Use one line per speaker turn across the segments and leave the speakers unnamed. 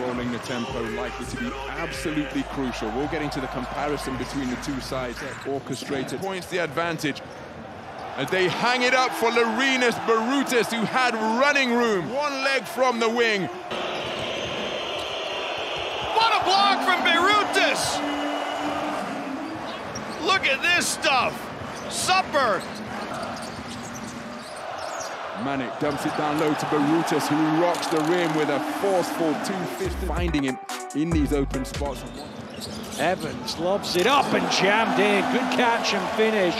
controlling the tempo likely to be absolutely crucial. We'll get into the comparison between the two sides. Orchestrated points the advantage. And they hang it up for Laurynas Birutis, who had running room. One leg from the wing.
What a block from Birutis! Look at this stuff! Supper!
Manek dumps it down low to Birutis, who rocks the rim with a forceful two-fist, finding him in these open spots.
Evans lobs it up and jammed in. Good catch and finish.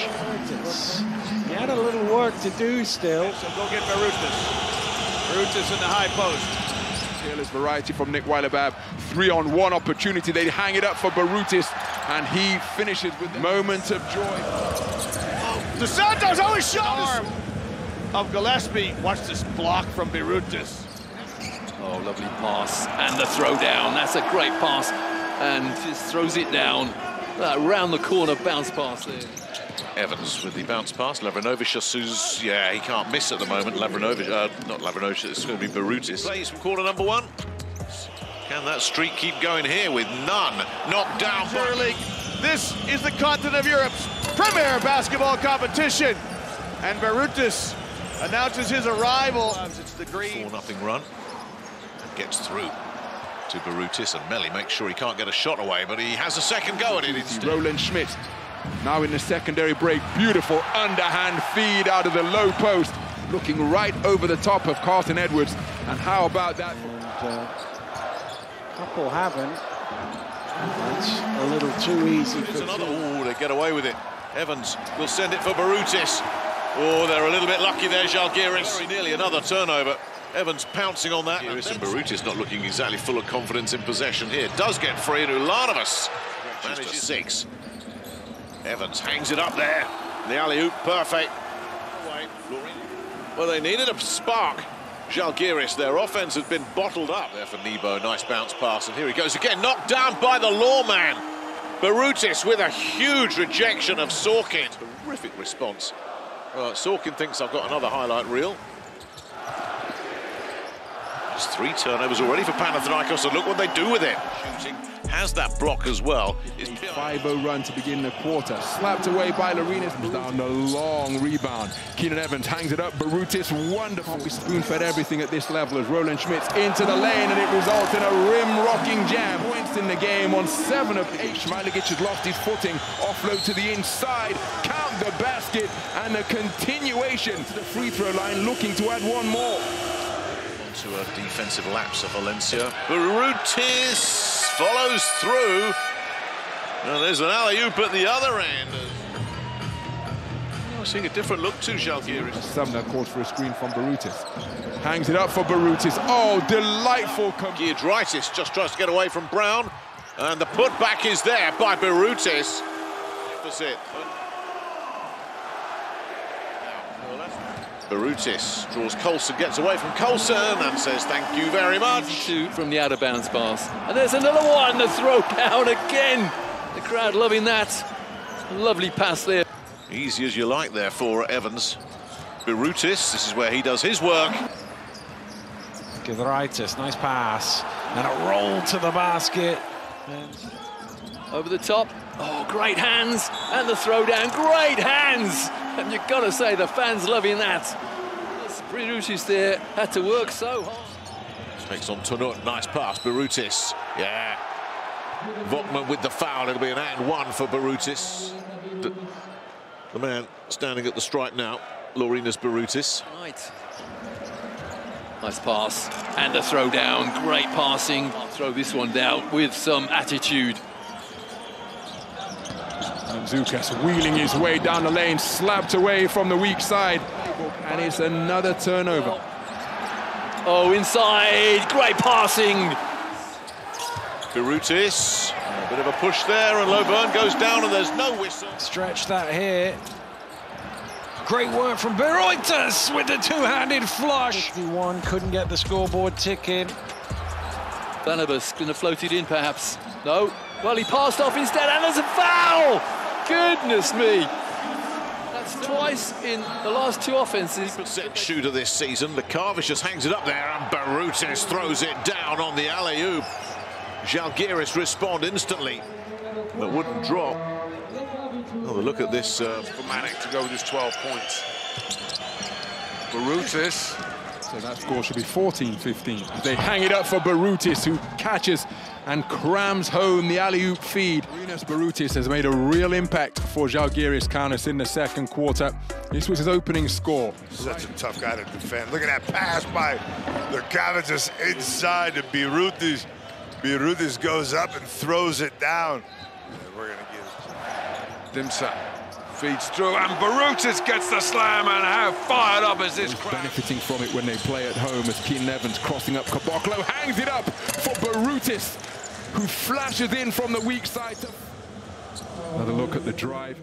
He had a little work to do still.
So go get Birutis. Birutis in the high post.
Fearless variety from Nick Weilerbab. Three-on-one opportunity. They hang it up for Birutis, and he finishes with the moment of joy.
Oh, Dos Santos always shot of Gillespie. Watch this block from Birutis.
Oh, lovely pass. And the throw down. That's a great pass. And just throws it down. That round the corner bounce pass there.
Evans with the bounce pass. Lavrinovicius, who's, yeah, he can't miss at the moment. Lavrinovicius, uh, not Lavrinovicius, it's going to be Birutis. Plays from corner number one. Can that streak keep going here with none? Knocked down
by... League. This is the continent of Europe's premier basketball competition. And Birutis announces his arrival. It's the green.
4-0 run. And Gets through to Barutis and Melli makes sure he can't get a shot away, but he has a second go at it instead.
Roland Šmits now in the secondary break. Beautiful underhand feed out of the low post, looking right over the top of Carson Edwards. And how about that?
And, uh, couple haven't. That's a little too easy.
It's another. Oh, they get away with it. Evans will send it for Birutis. Oh, they're a little bit lucky there, Žalgiris. Very nearly another turnover. Evans pouncing on that. And Birutis not looking exactly full of confidence in possession here. Does get free, and Ulanovas manages six. Evans hangs it up there. The alley-oop, perfect. Well, they needed a spark. Žalgiris, their offense has been bottled up. There for Nebo, nice bounce pass, and here he goes again, knocked down by the lawman. Barutis with a huge rejection of Sorkin. Terrific response. Well, Sorkin thinks I've got another highlight reel. There's three turnovers already for Panathinaikos, and look what they do with it. Shooting has that block as well.
It's 5-0 run to begin the quarter. Slapped away by Laurynas. Down the long rebound. Keenan Evans hangs it up. Barutis wonderful. We spoon-fed everything at this level as Roland Šmits into the lane, and it results in a rim-rocking jam. Points in the game on 7 of 8. Smailagic has lost his footing. Offload to the inside. Count the basket, and a continuation to the free throw line, looking to add one more.
Onto a defensive lapse of Valencia. Birutis follows through. Well, there's an alley-oop at the other end. Oh, seeing a different look to Žalgiris.
Sumner calls for a screen from Barutis. Hangs it up for Barutis. Oh, delightful.
Giedraitis just tries to get away from Brown. And the putback is there by Birutis. Opposite. Birutis draws Colson, gets away from Colson and says thank you very much.
Two from the out of bounds pass. And there's another one, the throw down again. The crowd loving that. Lovely pass there.
Easy as you like there for Evans. Birutis, this is where he does his work.
Giedraitis, nice pass. And a roll to the basket. And
over the top. Oh, great hands. And the throw down. Great hands. And you've got to say, the fans loving that. Birutis there had to work so hard.
Takes on Tonut. Nice pass. Birutis. Yeah. Vokman with the foul. It'll be an and one for Birutis. The, the man standing at the stripe now, Laurynas Birutis.
Right. Nice pass. And a throw down. Great passing. I'll throw this one down with some attitude.
Zukas wheeling his way down the lane, slapped away from the weak side. And it's another turnover.
Oh, inside, great passing.
Birutis, a bit of a push there, and Lauvergne goes down, and there's no whistle.
Stretch that here. Great work from Birutis with the two-handed flush. 51 couldn't get the scoreboard ticking.
Banabas going to float it in, perhaps. No. Well, he passed off instead, and there's a foul! Goodness me. That's twice in the last two offenses.
Set shooter this season. Lekavic just hangs it up there, and Barutis throws it down on the alley-oop. Žalgiris respond instantly, but wouldn't drop. Well, look at this uh,
for Manic to go with his 12 points. Barutis.
So that score should be 14-15. They hang it up for Barutis, who catches and crams home the alley-oop feed. Barutis has made a real impact for Žalgiris Kaunas in the second quarter. This was his opening score.
Such a tough guy to defend. Look at that pass by the just inside to Barutis. Barutis goes up and throws it down. We're going to give Dimša feeds through, and Barutis gets the slam, and how fired up is this crowd?
benefiting from it when they play at home as Keenan Evans crossing up Caboclo, hangs it up for Barutis, who flashes in from the weak side. Another look at the drive.